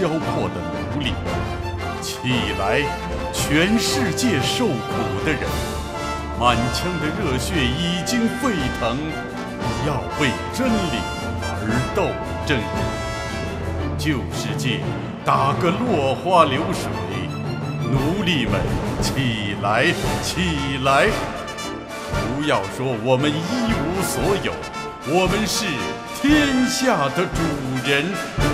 交迫的奴隶！起来，全世界受苦的人！满腔的热血已经沸腾，要为真理而斗争！旧世界打个落花流水！奴隶们，起来，起来！不要说我们一无所有，我们是天下的主人。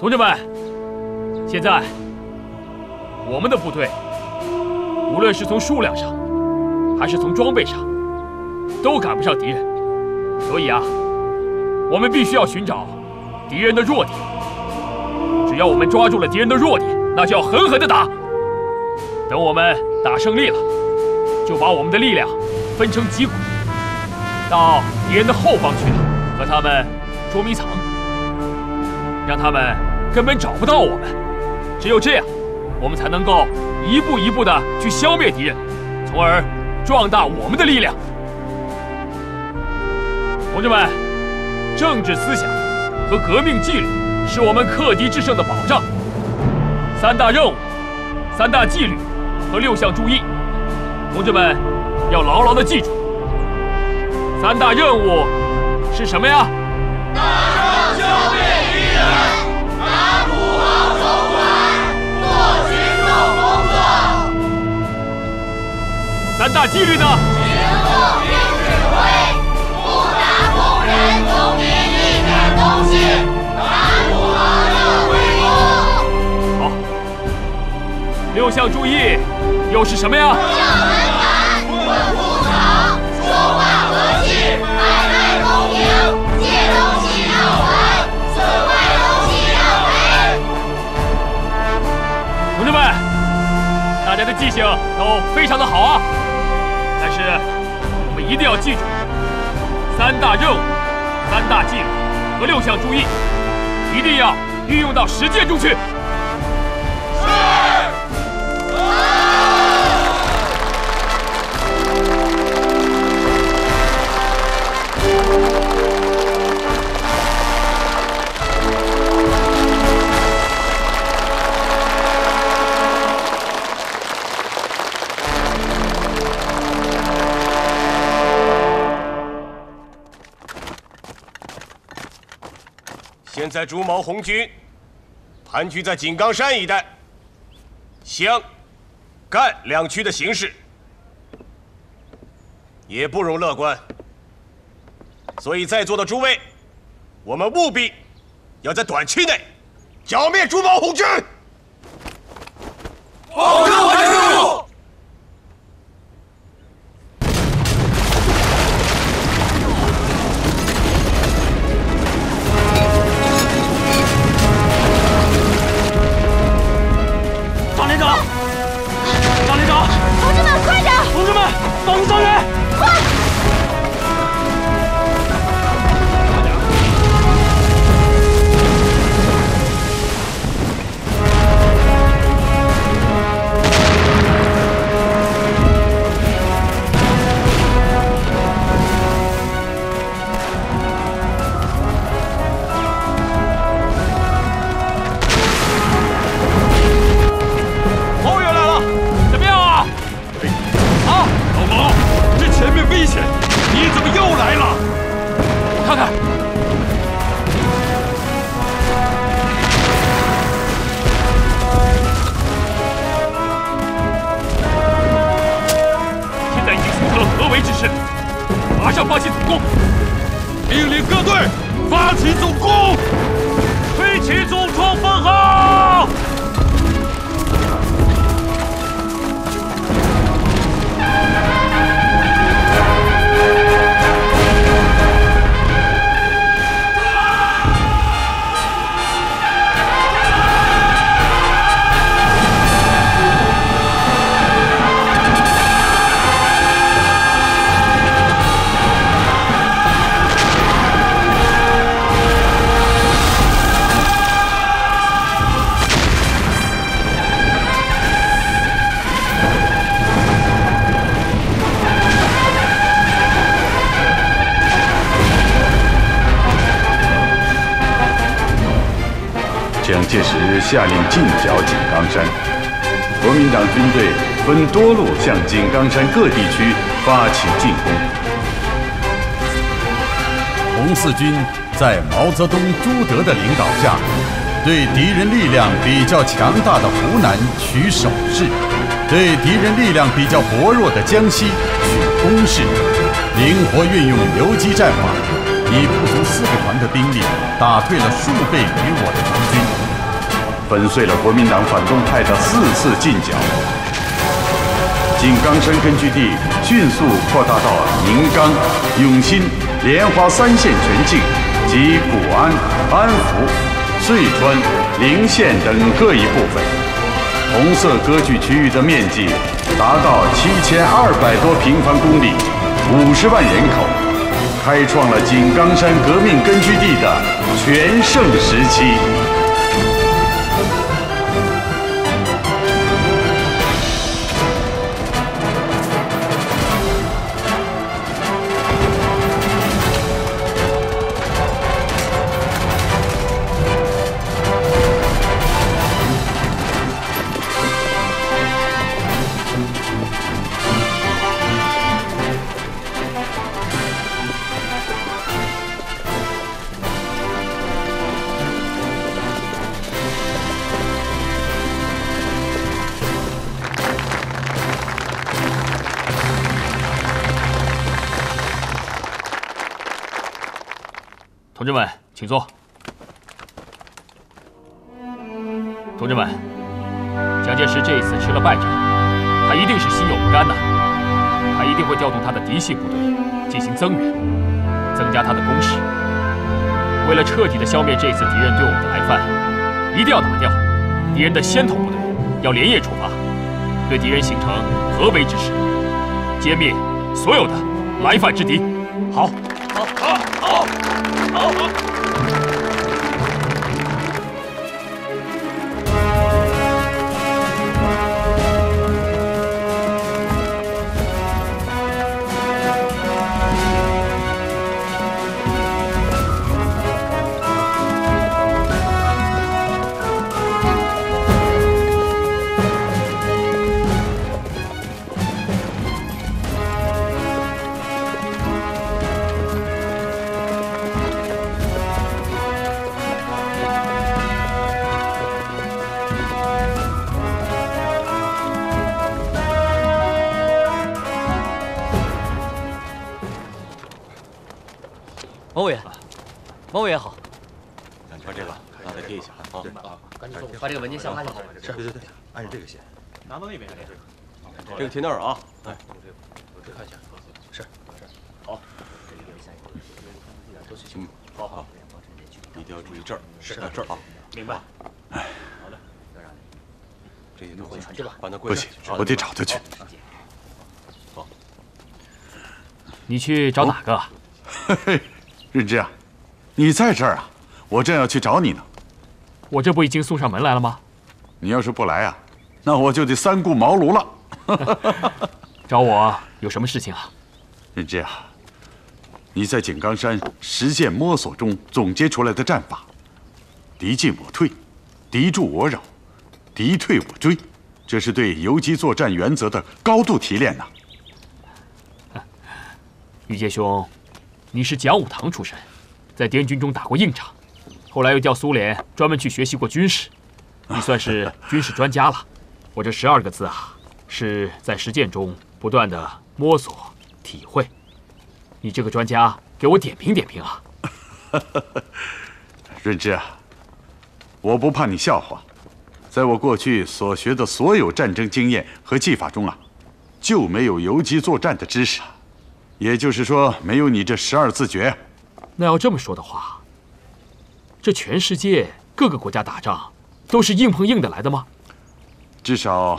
同志们，现在我们的部队，无论是从数量上，还是从装备上，都赶不上敌人。所以啊，我们必须要寻找敌人的弱点。只要我们抓住了敌人的弱点，那就要狠狠的打。等我们打胜利了，就把我们的力量分成几股，到敌人的后方去，和他们捉迷藏，让他们。根本找不到我们，只有这样，我们才能够一步一步的去消灭敌人，从而壮大我们的力量。同志们，政治思想和革命纪律是我们克敌制胜的保障。三大任务、三大纪律和六项注意，同志们要牢牢的记住。三大任务是什么呀？三大纪律呢？行动听指挥，不打工人，农民一点东西，打土豪乐归公。好，六项注意又是什么呀？上门槛，稳步草，说话和气，买卖公平，借东西要还，损坏东西要赔。同志们，大家的记性都非常的好啊！我们一定要记住三大任务、三大纪律和六项注意，一定要运用到实践中去。现在朱毛红军盘踞在井冈山一带，湘、赣两区的形势也不容乐观，所以在座的诸位，我们务必要在短期内剿灭朱毛红军。好的，发起总攻！下令进剿井冈山，国民党军队分多路向井冈山各地区发起进攻。红四军在毛泽东、朱德的领导下，对敌人力量比较强大的湖南取守势，对敌人力量比较薄弱的江西取攻势，灵活运用游击战法，以不足四个团的兵力打退了数倍于我的敌军，粉碎了国民党反动派的四次进剿。井冈山根据地迅速扩大到宁冈、永新、莲花三县全境及古安、安福、遂川、陵县等各一部分。红色割据区域的面积达到七千二百多平方公里，五十万人口，开创了井冈山革命根据地的全盛时期。请坐。同志们，蒋介石这一次吃了败仗，他一定是心有不甘呐。他一定会调动他的嫡系部队进行增援，增加他的攻势。为了彻底的消灭这次敌人对我们的来犯，一定要打掉敌人的先头部队，要连夜出发，对敌人形成合围之势，歼灭所有的来犯之敌。好，这个贴那儿啊。哎，看一下。是是，好。嗯，好好。一定要注意这儿，是这儿啊。明白。哎，好的。这些东西这吧，把它归不行，我得找他去。好。你去找哪个？嘿嘿，润之啊，你在这儿啊？我正要去找你呢。我这不已经送上门来了吗？你要是不来啊，那我就得三顾茅庐了。找我有什么事情啊？任之啊，你在井冈山实践摸索中总结出来的战法，敌进我退，敌驻我扰，敌退我追，这是对游击作战原则的高度提炼呐。玉阶兄，你是讲武堂出身，在滇军中打过硬仗，后来又调苏联专门去学习过军事，你算是军事专家了。我这十二个字啊，是在实践中不断的摸索体会。你这个专家，给我点评点评啊！润之啊，我不怕你笑话，在我过去所学的所有战争经验和技法中啊，就没有游击作战的知识。也就是说，没有你这十二字诀。那要这么说的话，这全世界各个国家打仗都是硬碰硬的来的吗？至少，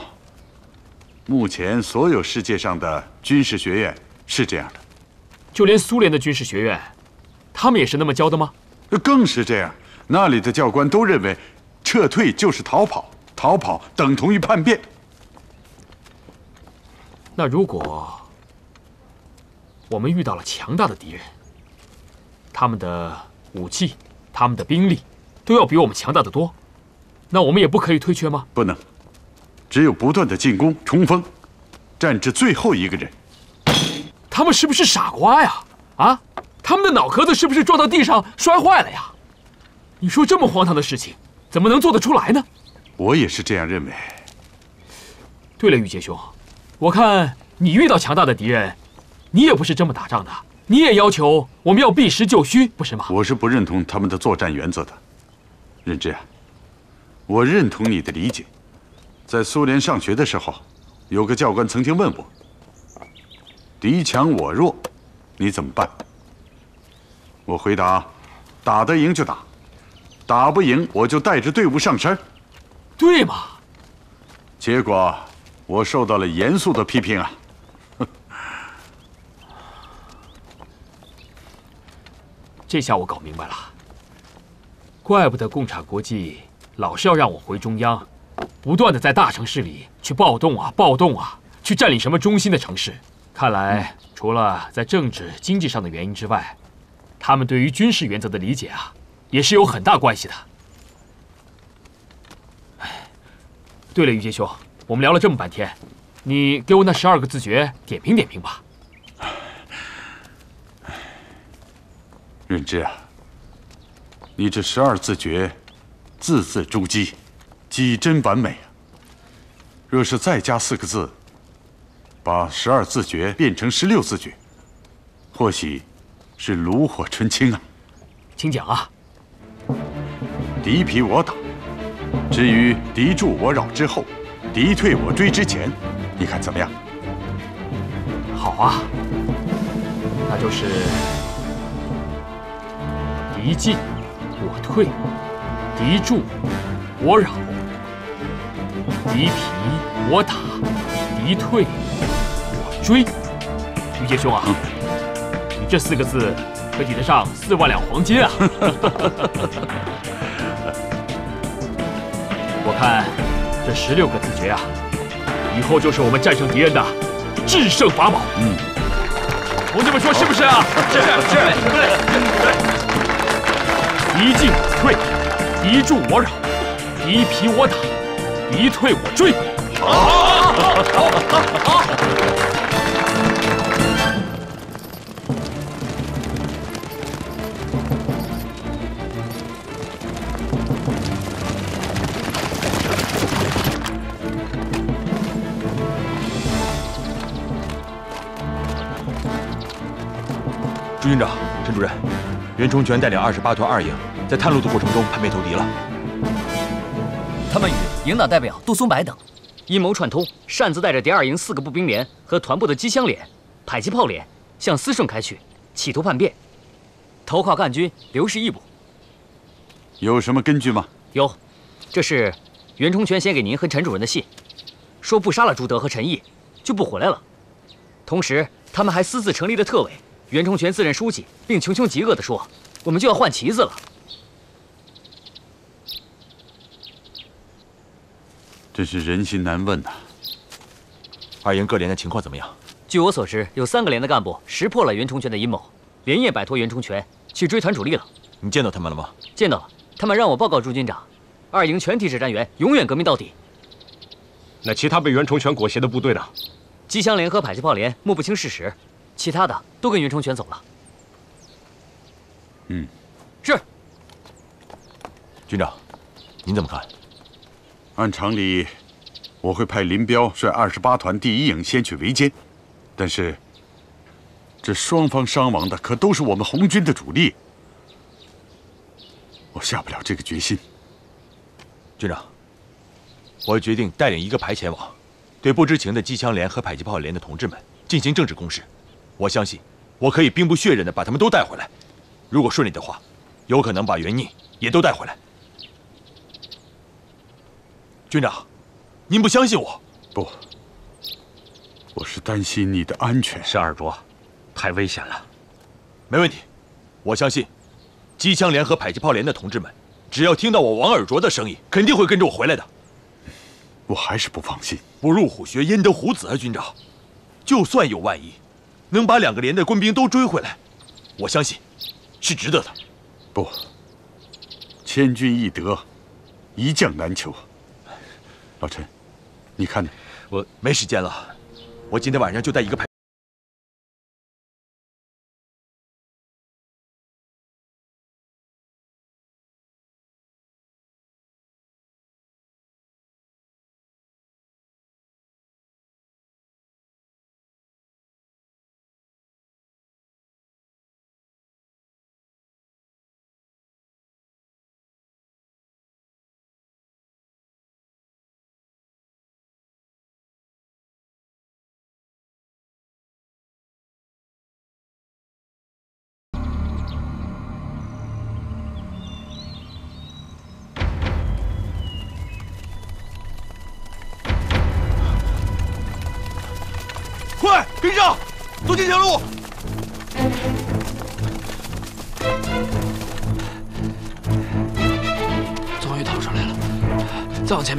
目前所有世界上的军事学院是这样的。就连苏联的军事学院，他们也是那么教的吗？更是这样。那里的教官都认为，撤退就是逃跑，逃跑等同于叛变。那如果我们遇到了强大的敌人，他们的武器、他们的兵力都要比我们强大的多，那我们也不可以退却吗？不能，只有不断的进攻冲锋，战至最后一个人。他们是不是傻瓜呀？啊，他们的脑壳子是不是撞到地上摔坏了呀？你说这么荒唐的事情，怎么能做得出来呢？我也是这样认为。对了，玉杰兄，我看你遇到强大的敌人，你也不是这么打仗的，你也要求我们要避实就虚，不是吗？我是不认同他们的作战原则的，任之啊，我认同你的理解。在苏联上学的时候，有个教官曾经问我：“敌强我弱，你怎么办？”我回答：“打得赢就打，打不赢我就带着队伍上山。”对嘛？结果我受到了严肃的批评啊！这下我搞明白了，怪不得共产国际老是要让我回中央，不断的在大城市里去暴动啊、暴动啊，去占领什么中心的城市。看来除了在政治经济上的原因之外，他们对于军事原则的理解啊，也是有很大关系的。哎，对了，于杰兄，我们聊了这么半天，你给我那十二个字诀点评点评吧。润之啊，你这十二字诀，字字珠玑，几真完美啊！若是再加四个字，把十二字诀变成十六字诀，或许是炉火纯青啊！请讲啊！敌疲我打，至于敌驻我扰之后，敌退我追之前，你看怎么样？好啊，那就是。敌进我退，敌驻我扰，敌疲我打，敌退我追。于杰兄啊，你这四个字可抵得上四万两黄金啊！我看这十六个字诀啊，以后就是我们战胜敌人的制胜法宝。嗯，同志们说是不是啊？是是，对对。敌进我退，敌驻我扰，敌疲我打，敌退我追。好，好，好。朱军长，陈主任，袁崇全带领二十八团二营。在探路的过程中叛变投敌了。他们与营党代表杜松柏等阴谋串通，擅自带着第二营四个步兵连和团部的机枪连、迫击炮连向思顺开去，企图叛变，投靠赣军刘氏一部。有什么根据吗？有，这是袁崇全写给您和陈主任的信，说不杀了朱德和陈毅就不回来了。同时，他们还私自成立了特委，袁崇全自任书记，并穷凶极恶地说：“我们就要换旗子了。”真是人心难问呐！二营各连的情况怎么样？据我所知，有三个连的干部识破了袁崇全的阴谋，连夜摆脱袁崇全，去追团主力了。你见到他们了吗？见到了，他们让我报告朱军长，二营全体指战员永远革命到底。那其他被袁崇全裹挟的部队呢？机枪连和迫击炮连摸不清事实，其他的都跟袁崇全走了。嗯，是。军长，您怎么看？按常理，我会派林彪率二十八团第一营先去围歼，但是这双方伤亡的可都是我们红军的主力，我下不了这个决心。军长，我决定带领一个排前往，对不知情的机枪连和迫击炮连的同志们进行政治攻势。我相信，我可以兵不血刃的把他们都带回来。如果顺利的话，有可能把袁宁也都带回来。军长，您不相信我？不，我是担心你的安全。是二卓，太危险了。没问题，我相信，机枪连和迫击炮连的同志们，只要听到我王尔卓的声音，肯定会跟着我回来的。我还是不放心。不入虎穴，焉得虎子啊，军长！就算有万一，能把两个连的官兵都追回来，我相信，是值得的。不，千军易得，一将难求。老陈，你看呢？我没时间了，我今天晚上就带一个排。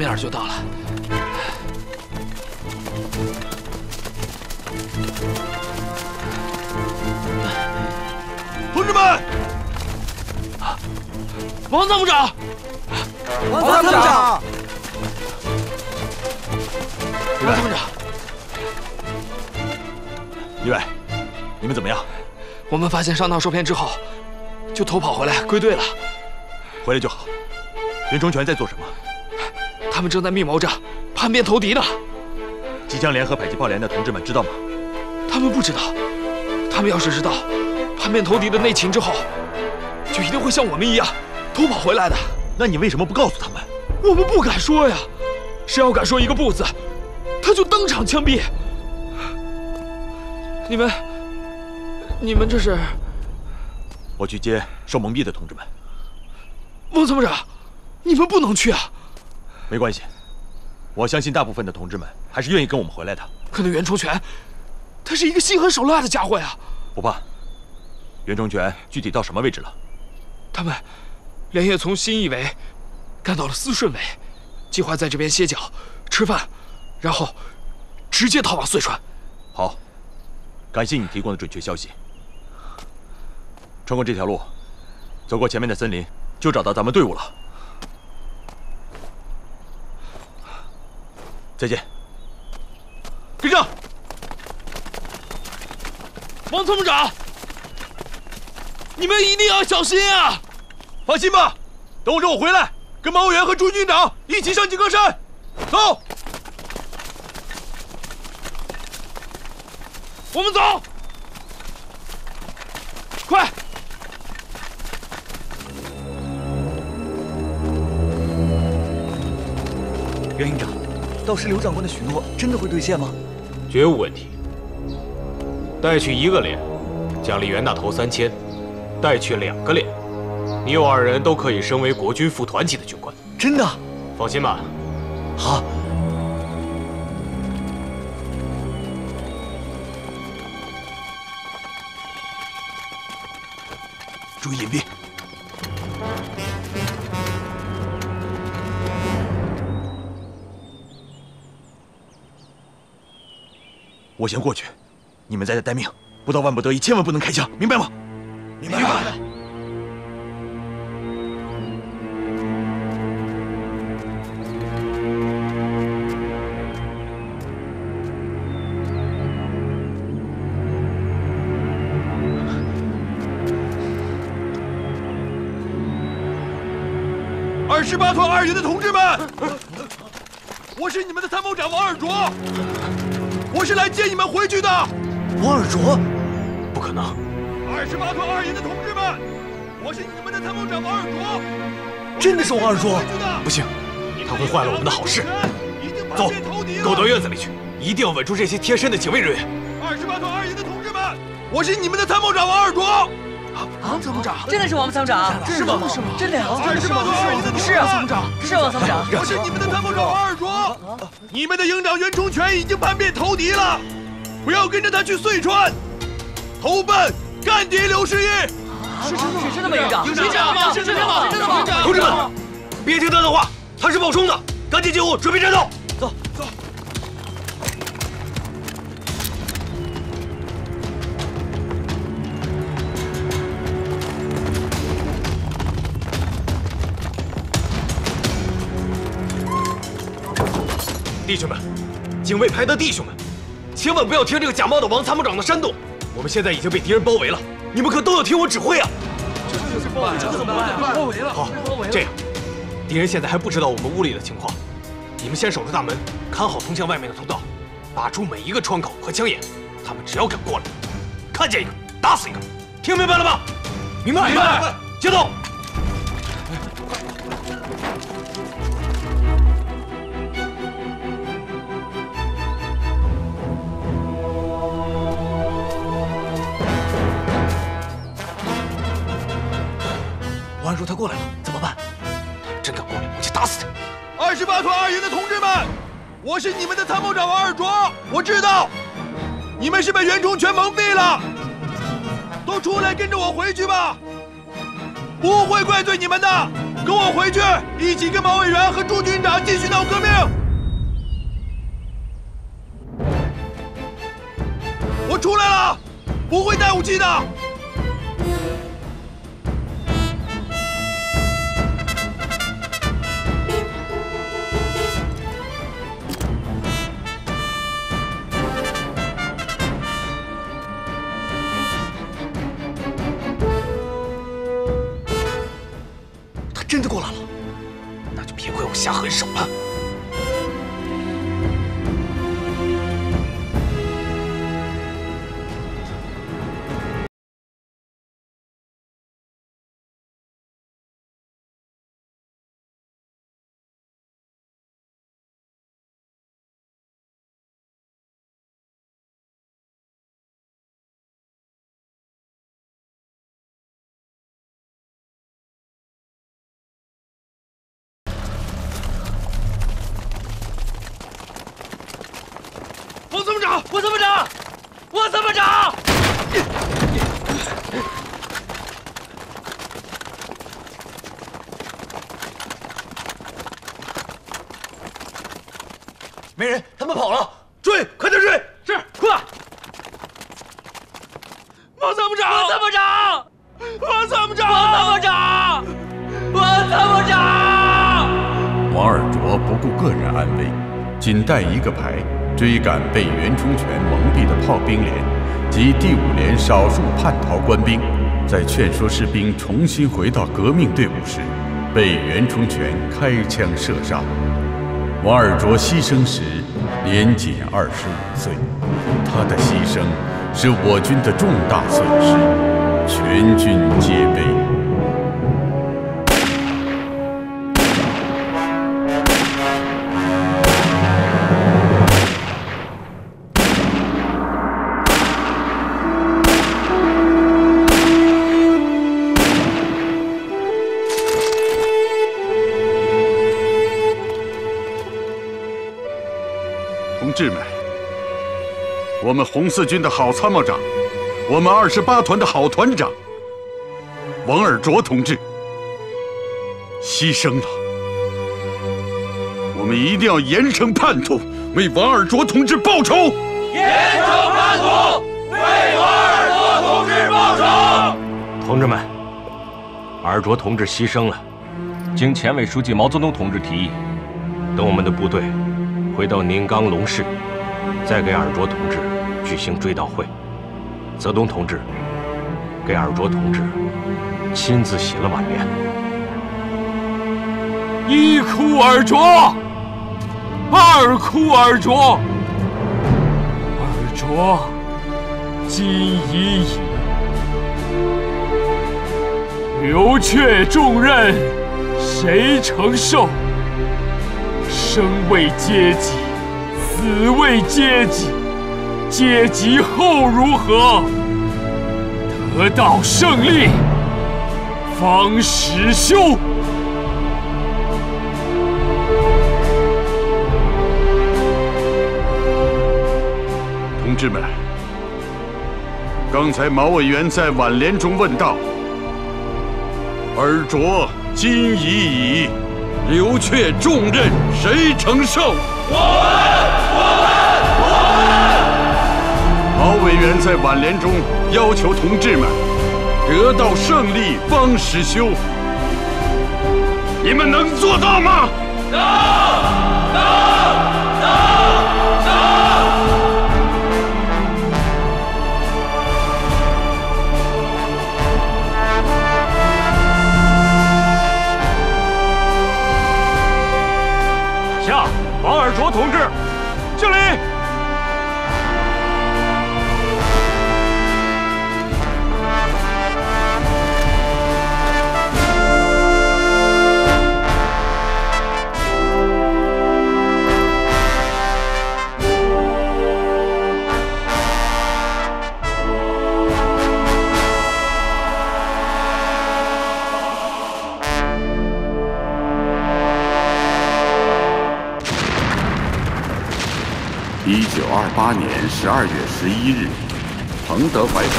面点就到了。同志们，王参谋长，王参谋长，王参谋长，李伟，你们怎么样？我们发现上当受骗之后，就偷跑回来归队了。回来就好。袁崇全在做什么？他们正在密谋着叛变投敌呢。即将联合迫击炮连的同志们知道吗？他们不知道。他们要是知道叛变投敌的内情之后，就一定会像我们一样偷跑回来的。那你为什么不告诉他们？我们不敢说呀。谁要敢说一个不字，他就当场枪毙。你们，你们这是？我去接受蒙蔽的同志们。孟参谋长，你们不能去啊！没关系，我相信大部分的同志们还是愿意跟我们回来的。可那袁崇全，他是一个心狠手辣的家伙呀！不怕。袁崇全具体到什么位置了？他们连夜从新义围干到了思顺围，计划在这边歇脚、吃饭，然后直接逃往遂川。好，感谢你提供的准确消息。穿过这条路，走过前面的森林，就找到咱们队伍了。再见。跟上。王参谋长，你们一定要小心啊！放心吧，等着我回来，跟毛委员和朱军长一起上金刚山。走。我们走，快！袁营长，倒是刘长官的许诺真的会兑现吗？绝无问题。带去一个连，奖励袁大头三千；带去两个连，你我二人都可以升为国军副团级的军官。真的？放心吧。好。注意隐蔽。我先过去，你们在这待命，不到万不得已，千万不能开枪，明白吗？明白。二十八团二营的同志们，我是你们的参谋长王二卓，我是来接你们回去的。王尔卓，不可能！二十八团二营的同志们，我是你们的参谋长王尔卓，真的是王二卓？不行，他会坏了我们的好事。走，跟我到院子里去，一定要稳住这些贴身的警卫人员。二十八团二营的同志们，我是你们的参谋长王二卓。王参谋长，真的是王参谋长，是吗？是吗？真的呀！二十八团二营的同志们，是啊，参谋长，是王参谋长，我是你们的参谋长王二卓。你们的营长袁崇全已经叛变投敌了，不要跟着他去遂川，投奔干爹刘世义。是真的吗？是真的吗？营长，营长，是真的吗？是真的吗？同志们，别听他的话，他是冒充的，赶紧进屋准备战斗。走走。弟兄们，警卫排的弟兄们，千万不要听这个假冒的王参谋长的煽动。我们现在已经被敌人包围了，你们可都要听我指挥啊！这怎么办？这怎么办？包围了！好，这样，敌人现在还不知道我们屋里的情况，你们先守住大门，看好通向外面的通道，把住每一个窗口和枪眼。他们只要敢过来，看见一个打死一个，听明白了吗？明白，明白。接动！王二柱他过来了，怎么办？他真敢过来，我就打死他！二十八团二营的同志们，我是你们的参谋长王二卓，我知道你们是被袁崇全蒙蔽了，都出来跟着我回去吧，不会怪罪你们的，跟我回去，一起跟毛委员和朱军长继续闹革命。我出来了，不会带武器的。王参谋长，王参谋长！没人，他们跑了，追，快点追！是，快！王参谋长，王参谋长，王参谋长，王参谋长，王参谋长！王二卓不顾个人安危，仅带一个排，追赶被袁崇全蒙蔽的炮兵连及第五连少数叛逃官兵，在劝说士兵重新回到革命队伍时，被袁崇全开枪射杀。王尔卓牺牲时年仅二十五岁，他的牺牲是我军的重大损失，全军皆悲。志们，我们红四军的好参谋长，我们二十八团的好团长王尔琢同志牺牲了。我们一定要严惩叛徒，为王尔琢同志报仇！严惩叛徒，为王尔琢同志报仇！同志们，尔卓同志牺牲了。经前委书记毛泽东同志提议，等我们的部队回到宁冈龙市，再给尔卓同志举行追悼会。泽东同志给尔卓同志亲自写了挽联：一哭尔卓，二哭尔卓，尔卓今已矣，留却重任谁承受？生为阶级，死为阶级，阶级后如何？得到胜利，方始休。同志们，刚才毛委员在挽联中问道：“尔卓今已矣，留却重任谁承受？”我们，我们，我们。毛委员在挽联中要求同志们：“得到胜利方始休。”你们能做到吗？能！王尔琢同志，一九二八年十二月十一日，彭德怀等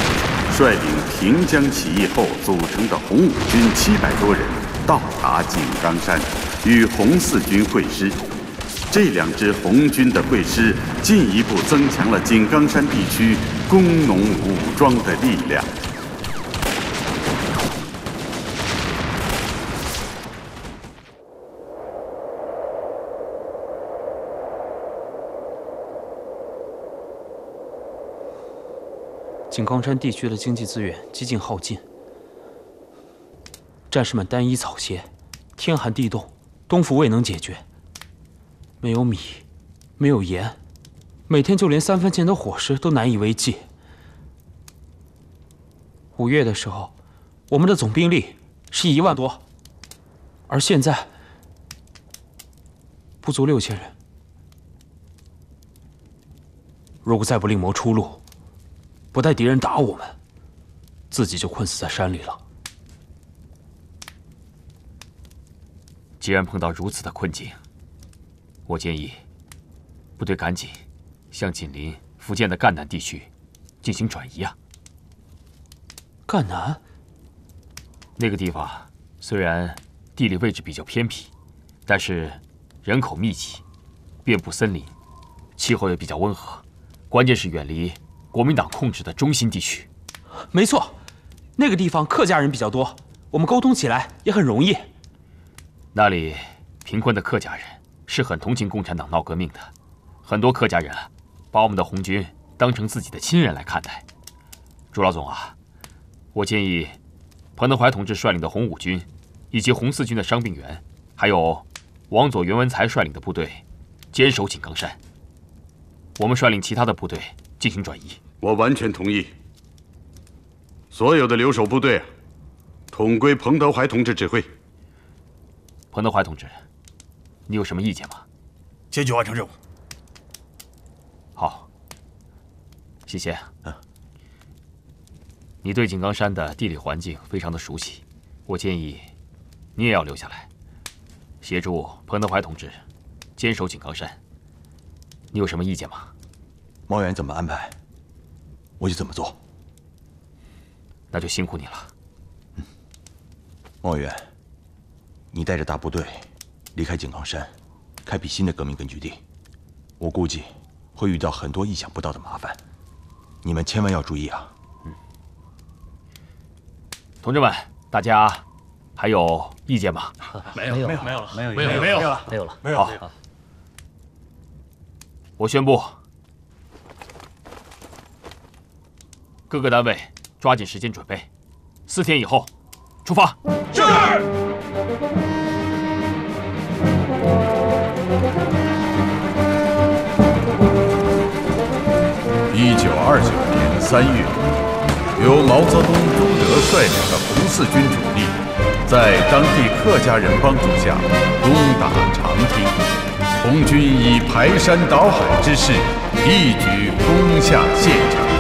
率领平江起义后组成的红五军七百多人到达井冈山，与红四军会师。这两支红军的会师，进一步增强了井冈山地区工农武装的力量。井冈山地区的经济资源几近耗尽，战士们单衣草鞋，天寒地冻，冬服未能解决。没有米，没有盐，每天就连三分钱的伙食都难以为继。五月的时候，我们的总兵力是一万多，而现在不足六千人。如果再不另谋出路，不待敌人打我们，自己就困死在山里了。既然碰到如此的困境，我建议部队赶紧向紧邻福建的赣南地区进行转移啊！赣南那个地方虽然地理位置比较偏僻，但是人口密集，遍布森林，气候也比较温和，关键是远离国民党控制的中心地区。没错，那个地方客家人比较多，我们沟通起来也很容易。那里贫困的客家人是很同情共产党闹革命的，很多客家人啊，把我们的红军当成自己的亲人来看待。朱老总啊，我建议彭德怀同志率领的红五军，以及红四军的伤病员，还有王佐、袁文才率领的部队，坚守井冈山。我们率领其他的部队进行转移。我完全同意。所有的留守部队，统归彭德怀同志指挥。彭德怀同志，你有什么意见吗？坚决完成任务。好，谢谢。嗯，你对井冈山的地理环境非常的熟悉，我建议你也要留下来，协助彭德怀同志坚守井冈山。你有什么意见吗？毛远怎么安排，我就怎么做。那就辛苦你了。毛远，你带着大部队离开井冈山，开辟新的革命根据地，我估计会遇到很多意想不到的麻烦，你们千万要注意啊！嗯，同志们，大家还有意见吗？没有，没有，没有了，没有，没有，没有了，没有了，没有。好，我宣布，各个单位抓紧时间准备，四天以后出发。是。一九二九年三月，由毛泽东、朱德率领的红四军主力，在当地客家人帮助下攻打长汀，红军以排山倒海之势，一举攻下县城。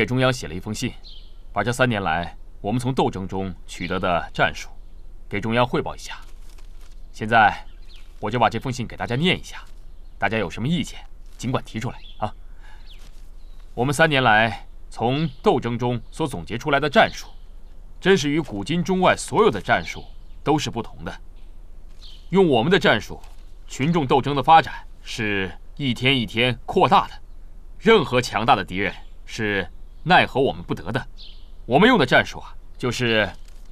给中央写了一封信，把这三年来我们从斗争中取得的战术，给中央汇报一下。现在，我就把这封信给大家念一下，大家有什么意见，尽管提出来啊。我们三年来从斗争中所总结出来的战术，真是与古今中外所有的战术都是不同的。用我们的战术，群众斗争的发展是一天一天扩大的，任何强大的敌人是奈何我们不得的。我们用的战术啊，就是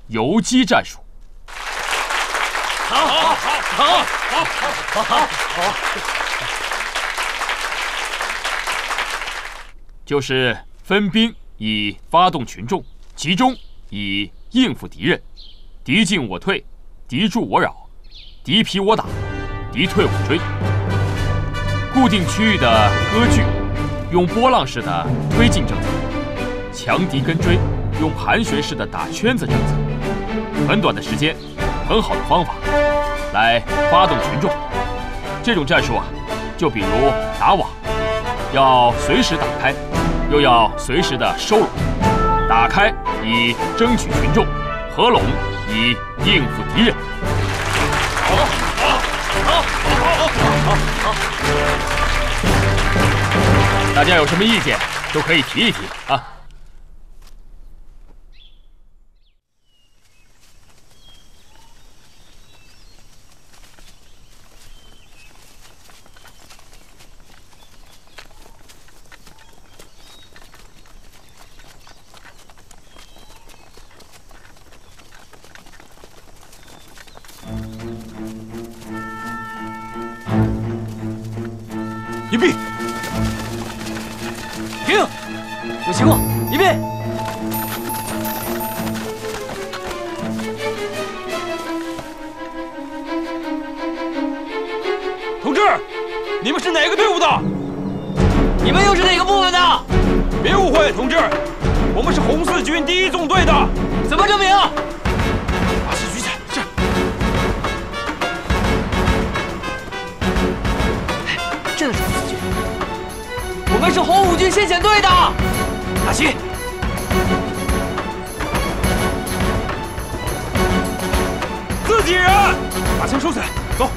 游击战术。好好好好好好好，好就是分兵以发动群众，集中以应付敌人，敌进我退，敌驻我扰，敌疲我打，敌退我追。固定区域的割据，用波浪式的推进政策；强敌跟追，用盘旋式的打圈子政策。很短的时间，很好的方法，来发动群众。这种战术啊，就比如打网，要随时打开，又要随时的收拢。打开以争取群众，合拢以应付敌人。好，好，好，好，好，好，好。大家有什么意见，都可以提一提啊。同志，你们是哪个队伍的？你们又是哪个部分的？别误会，同志，我们是红四军第一纵队的。怎么证明？把旗举起来。是。真的是红四军。我们是红五军先遣队的。打旗。把枪收起来，走。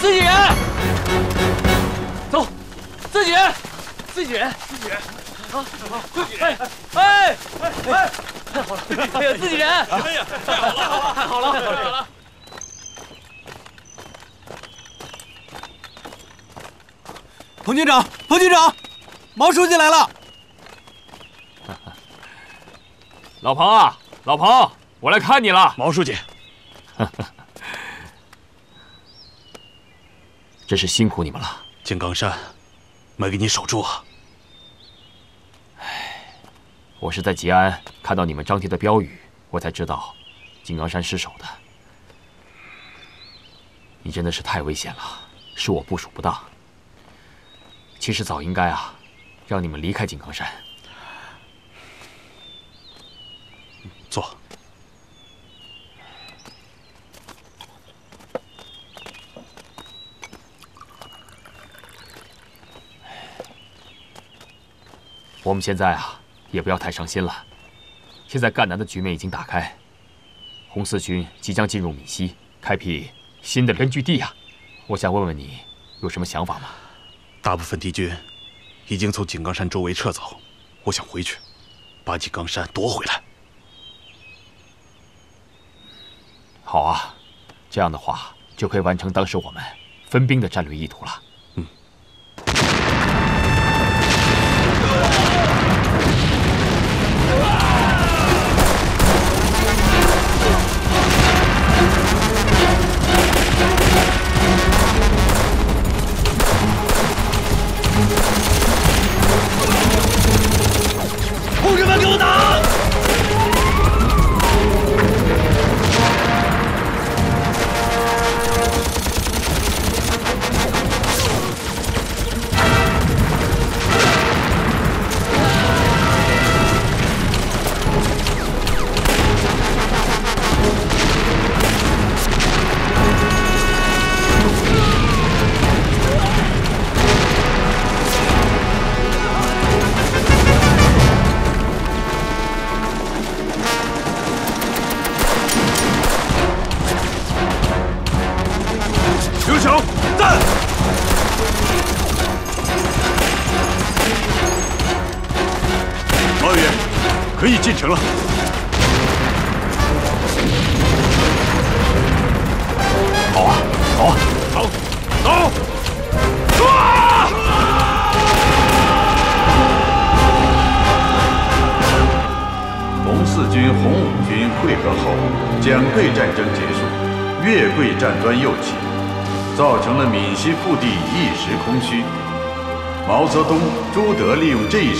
自己人，走。自己人，自己人，自己人。好，好，自己人。哎，哎，哎，太好了！哎呀，自己人。哎呀，太好了，太好了，太好了。彭军长，彭军长，毛书记来了。老彭啊，老彭，我来看你了。毛书记，真是辛苦你们了。井冈山，没给你守住啊。我是在吉安看到你们张贴的标语，我才知道井冈山失守的。你真的是太危险了，是我部署不当。其实早应该啊，让你们离开井冈山。坐。我们现在啊，也不要太伤心了。现在赣南的局面已经打开，红四军即将进入闽西，开辟新的根据地呀。我想问问你，有什么想法吗？大部分敌军已经从井冈山周围撤走，我想回去，把井冈山夺回来。好啊，这样的话就可以完成当时我们分兵的战略意图了。同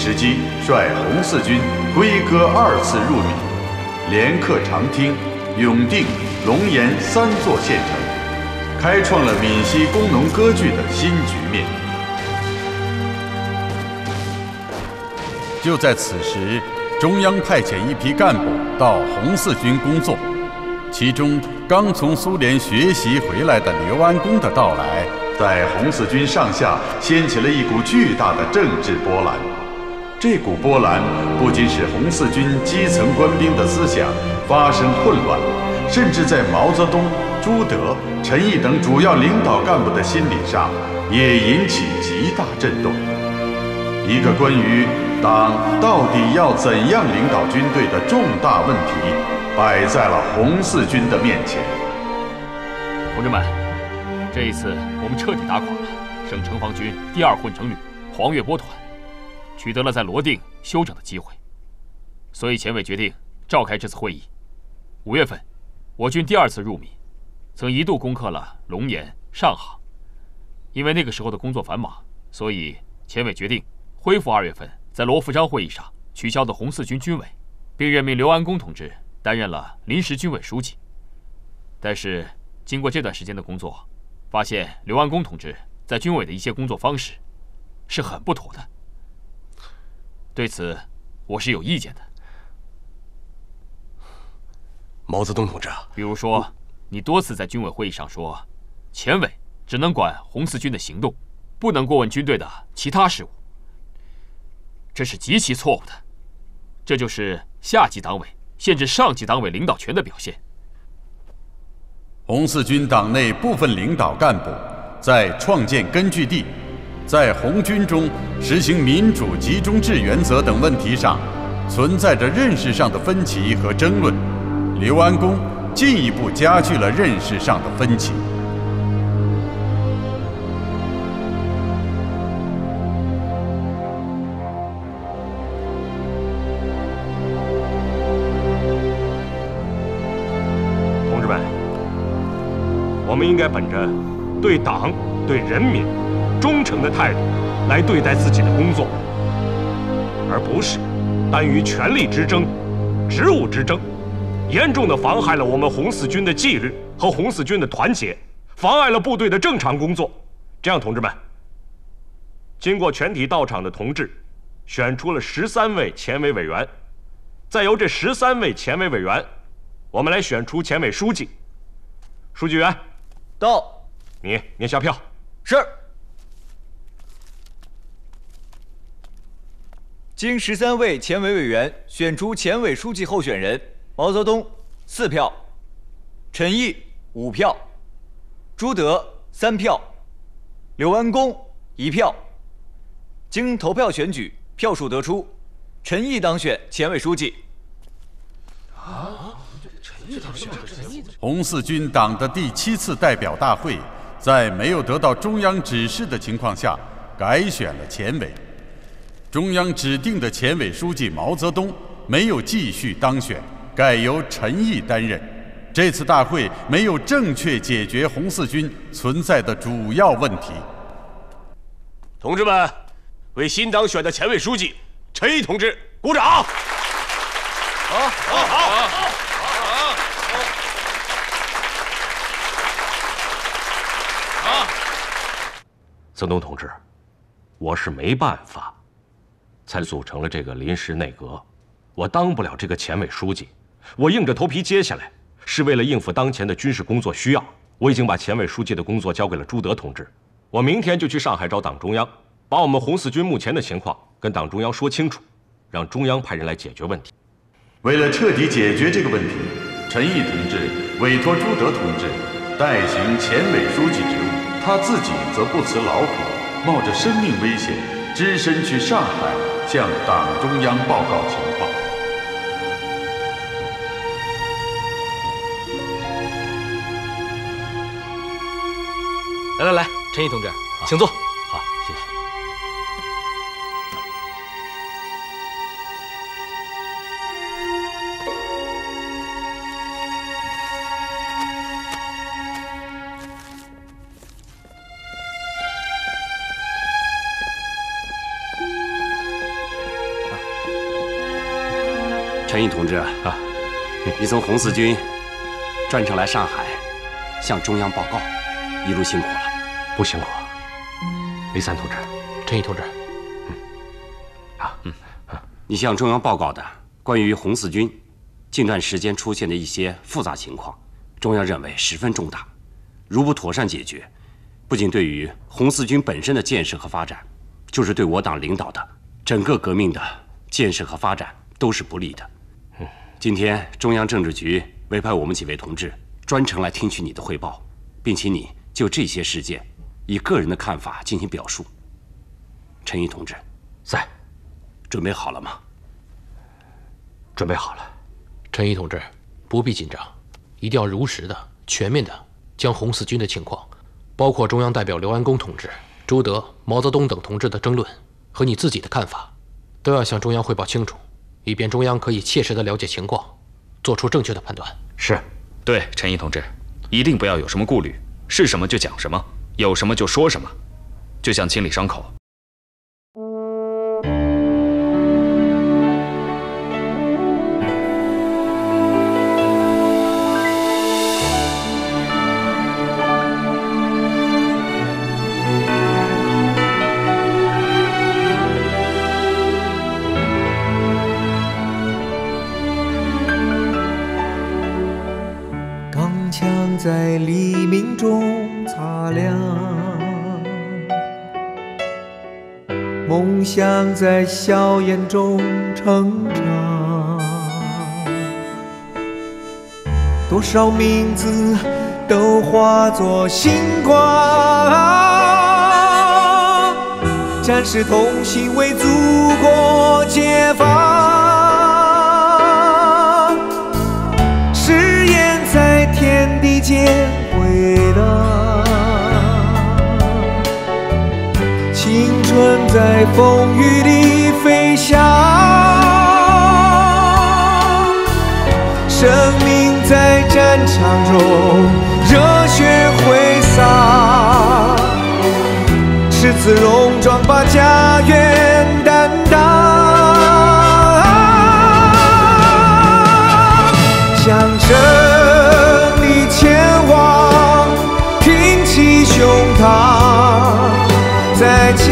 时机，率红四军挥戈二次入闽，连克长汀、永定、龙岩三座县城，开创了闽西工农割据的新局面。就在此时，中央派遣一批干部到红四军工作，其中刚从苏联学习回来的刘安恭的到来，在红四军上下掀起了一股巨大的政治波澜。这股波澜不仅使红四军基层官兵的思想发生混乱，甚至在毛泽东、朱德、陈毅等主要领导干部的心理上也引起极大震动。一个关于党到底要怎样领导军队的重大问题，摆在了红四军的面前。同志们，这一次我们彻底打垮了省城防军第二混成旅黄月波团，取得了在罗定休整的机会，所以前委决定召开这次会议。五月份，我军第二次入闽，曾一度攻克了龙岩、上杭，因为那个时候的工作繁忙，所以前委决定恢复二月份。在罗浮章会议上取消的红四军军委，并任命刘安恭同志担任了临时军委书记。但是经过这段时间的工作，发现刘安恭同志在军委的一些工作方式是很不妥的。对此，我是有意见的。毛泽东同志，比如说，你多次在军委会议上说，前委只能管红四军的行动，不能过问军队的其他事务。这是极其错误的，这就是下级党委限制上级党委领导权的表现。红四军党内部分领导干部在创建根据地、在红军中实行民主集中制原则等问题上，存在着认识上的分歧和争论。刘安恭进一步加剧了认识上的分歧。同志们我们应该本着对党、对人民忠诚的态度来对待自己的工作，而不是耽于权力之争、职务之争，严重的妨害了我们红四军的纪律和红四军的团结，妨碍了部队的正常工作。这样，同志们，经过全体到场的同志选出了十三位前委委员，再由这十三位前委委员，我们来选出前委书记、书记员。到，你念下票。是。经十三位前委委员选出前委书记候选人：毛泽东四票，陈毅五票，朱德三票，刘安恭一票。经投票选举，票数得出，陈毅当选前委书记。啊？陈毅当选红四军党的第七次代表大会，在没有得到中央指示的情况下，改选了前委。中央指定的前委书记毛泽东没有继续当选，改由陈毅担任。这次大会没有正确解决红四军存在的主要问题。同志们，为新当选的前委书记陈毅同志鼓掌！好，好，好好好好。曾东同志，我是没办法，才组成了这个临时内阁，我当不了这个前委书记，我硬着头皮接下来，是为了应付当前的军事工作需要。我已经把前委书记的工作交给了朱德同志，我明天就去上海找党中央，把我们红四军目前的情况跟党中央说清楚，让中央派人来解决问题。为了彻底解决这个问题，陈毅同志委托朱德同志代行前委书记职务。他自己则不辞劳苦，冒着生命危险，只身去上海向党中央报告情况。来来来陈毅同志请坐。你从红四军专程来上海，向中央报告，一路辛苦了。不辛苦，李三同志，陈毅同志，嗯，好，嗯你向中央报告的关于红四军近段时间出现的一些复杂情况，中央认为十分重大，如不妥善解决，不仅对于红四军本身的建设和发展，就是对我党领导的整个革命的建设和发展都是不利的。今天中央政治局委派我们几位同志专程来听取你的汇报，并请你就这些事件以个人的看法进行表述。陈毅同志，在，准备好了吗？准备好了。陈毅同志，不必紧张，一定要如实的、全面的将红四军的情况，包括中央代表刘安恭同志、朱德、毛泽东等同志的争论和你自己的看法，都要向中央汇报清楚。以便中央可以切实的了解情况，做出正确的判断。是，对，陈毅同志，一定不要有什么顾虑，是什么就讲什么，有什么就说什么，就像清理伤口。在黎明中擦亮，梦想在硝烟中成长。多少名字都化作星光，战士同心为祖国解放。天回荡，青春在风雨里飞翔，生命在战场中热血挥洒，赤子戎装把家园再见。